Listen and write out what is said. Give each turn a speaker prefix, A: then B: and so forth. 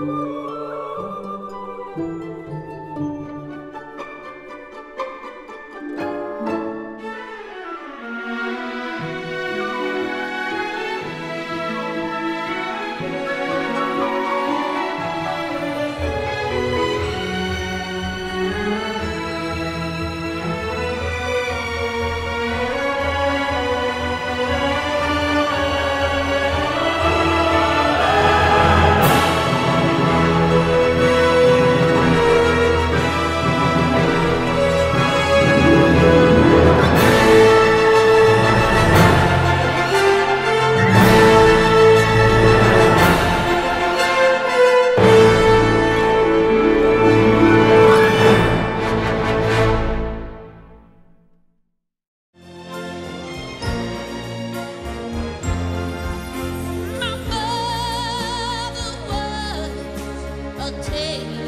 A: Música Take